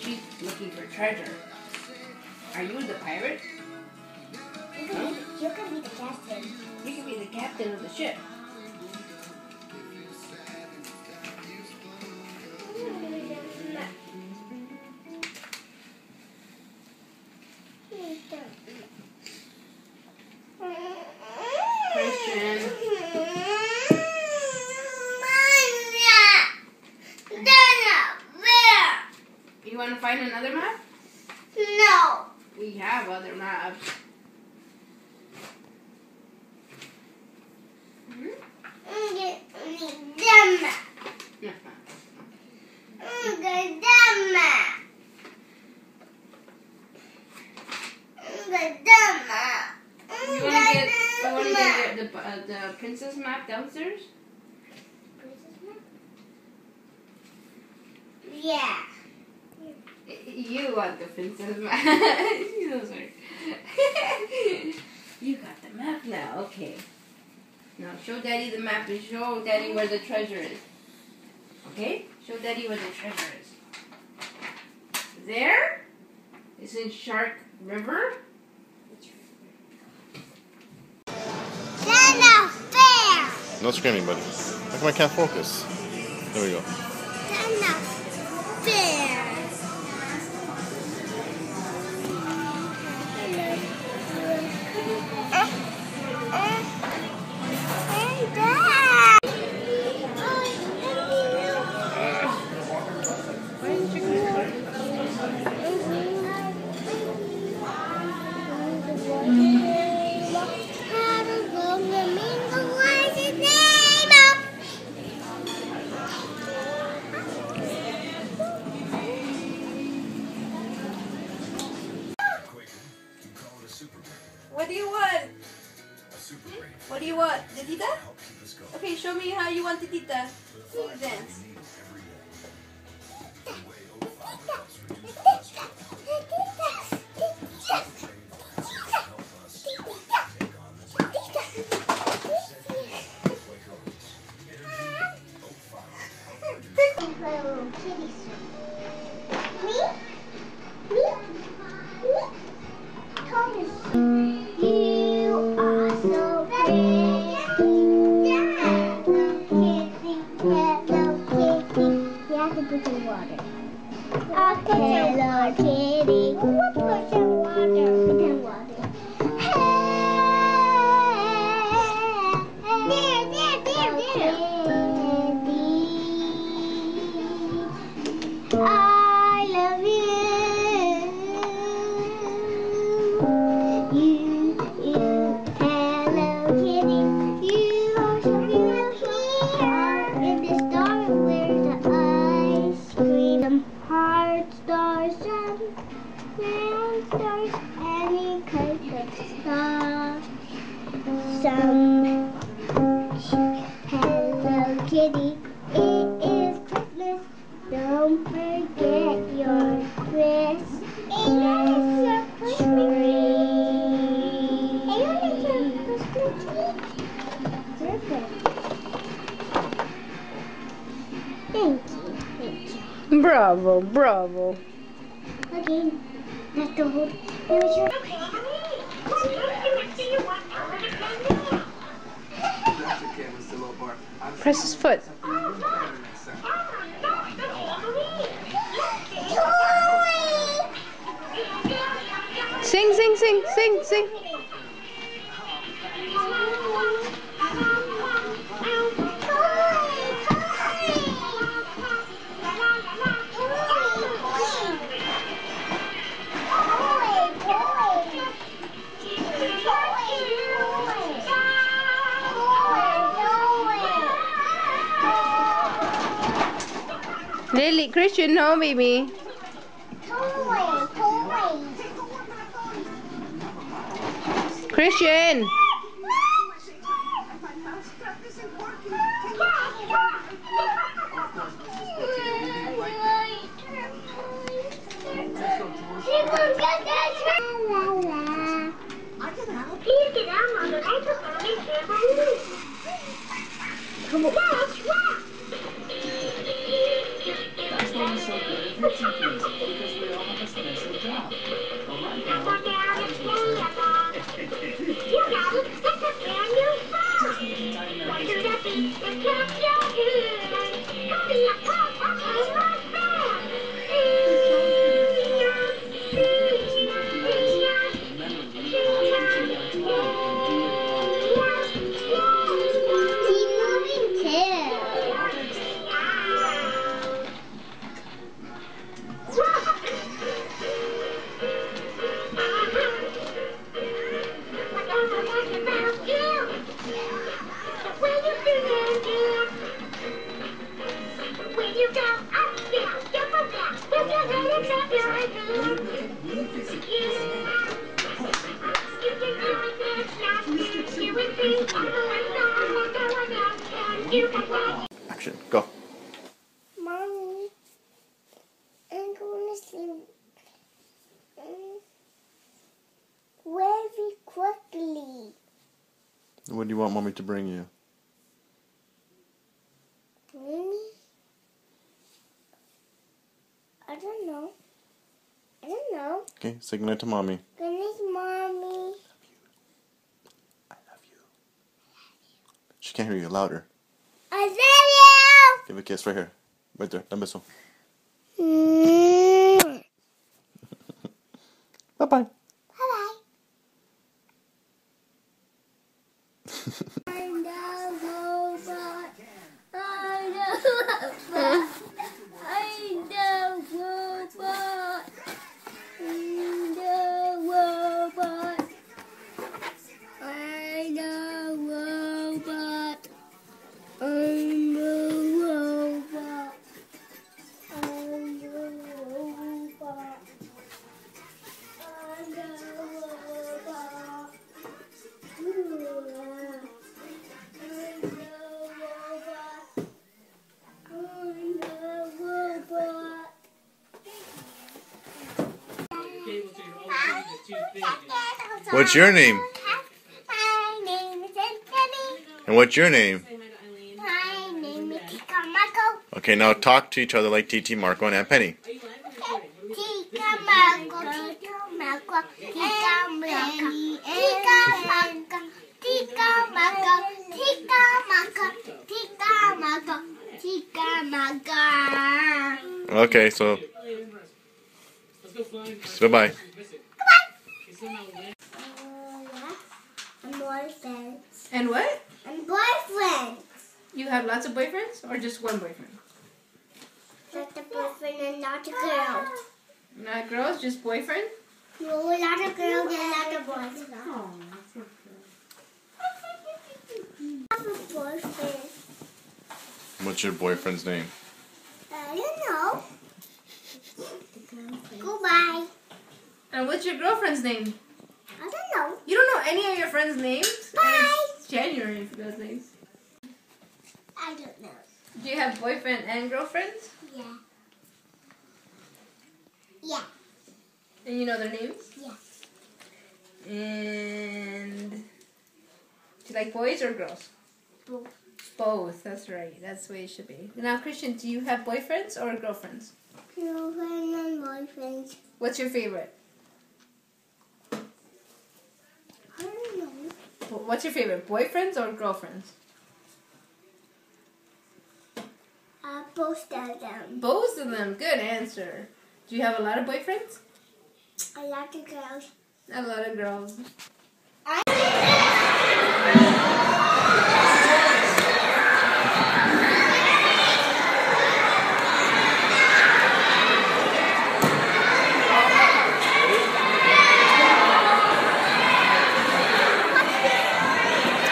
She's looking for treasure. Are you the pirate? You can, be, you can be the captain. You can be the captain of the ship. Find another map? No. We have other maps. You want to get, you want to get the, the, uh, the princess map downstairs? Princess map? Yeah. You want the princess map. She's so sorry. you got the map now. Okay. Now show daddy the map and show daddy where the treasure is. Okay? Show daddy where the treasure is. There? It's in Shark River. Dana Fair. No screaming, buddy. How come I can't focus? There we go. You have to put some water. Hello, kitty. What Bravo, bravo. Okay, that's the whole. Let Press his foot. Sing, sing, sing, sing, sing. Christian, no, baby. Christian. Of the family. Come on. What do you want mommy to bring you? Mommy? I don't know. I don't know. Okay, say goodnight to mommy. Good night, Mommy. I love you. She can't hear you louder. I love you. Give a kiss right here. Right there. Un beso. What's your name? My name is Anthony. And what's your name? My name is Tika Marco. Okay, now talk to each other like TT Marco and Aunt Penny. Tika Marco, Tika Marco, Tika Marco, Tika Marco, Tika Marco, Tika Marco, Tika Marco, Tika Marco. Okay, so. goodbye. bye. Boyfriends. And what? And boyfriends. You have lots of boyfriends or just one boyfriend? Not the boyfriend and not the girl. Not girls, just boyfriend? No, a lot of girls and a lot of boys. I have a boyfriend. What's your boyfriend's name? I don't know. Goodbye. And what's your girlfriend's name? I don't know. You don't know any of your friends' names? Bye. It's January for those names. I don't know. Do you have boyfriend and girlfriends? Yeah. Yeah. And you know their names? Yeah. And do you like boys or girls? Both. Both, that's right. That's the way it should be. Now, Christian, do you have boyfriends or girlfriends? Girlfriend and boyfriend. What's your favorite? I don't know. Wh- What's your favorite, boyfriends or girlfriends? Uh, both of them. Both of them. Good answer. Do you have a lot of boyfriends? A lot of girls. A lot of girls.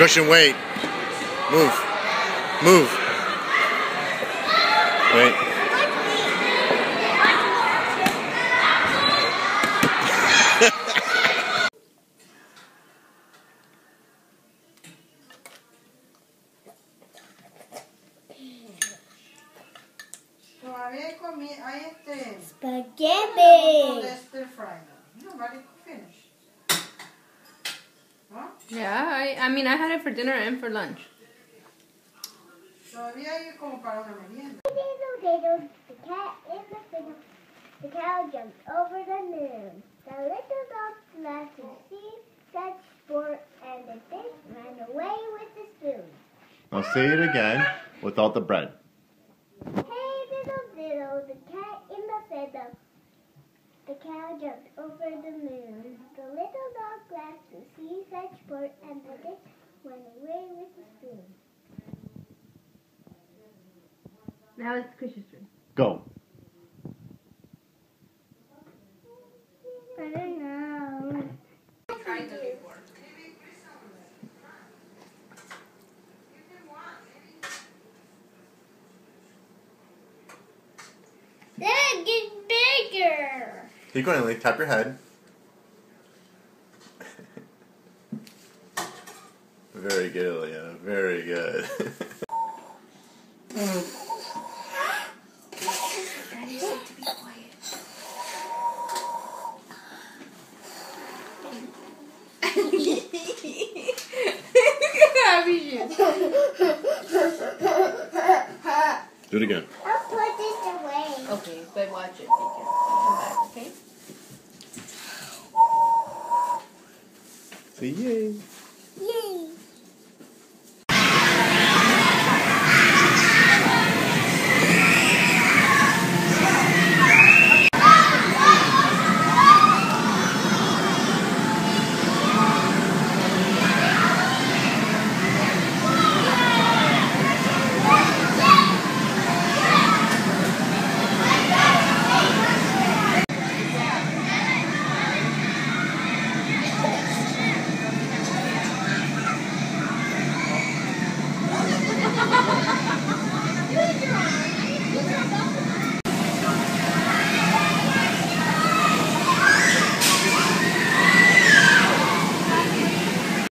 Christian, wait. Move. Move. Wait. Yeah, I, I mean, I had it for dinner and for lunch. Todavía hay como para una merienda. Potato, potato, the cat is a fiddle. cow jumped over the moon. The little dog laughed to see such sport, and the fish ran away with the spoon. Now say it again without the bread. Hey diddle diddle, the cat in the fiddle. The cow jumped over the moon. The little dog laughed to see such sport, and the fish went away with the spoon. Now it's Chris's turn. Go. Keep going, Emily. Tap your head. Very good, Leah. Very good. Daddy said to be quiet. Happy shoes. Do it again. Yay!